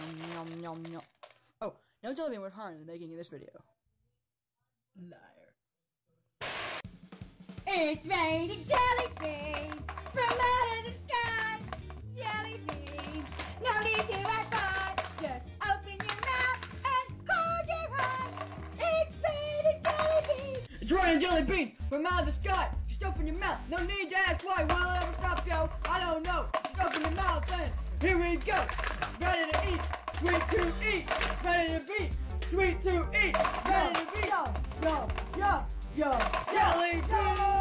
Yum, yum, yum. Oh, no jelly bean was harmed in the making of this video. Liar. It's raining jelly beans from out of the sky. Jelly beans, no need to ask why. Just open your mouth and close your eyes. It's raining jelly beans. It's raining jelly beans from out of the sky. Just open your mouth. No need to ask why. Will it ever stop, yo? I don't know. Just open your mouth and here we go. Ready to eat. Sweet to eat. Ready to beat. Sweet to eat. Ready to beat. Yo, yo, yo, yo, Jelly beans.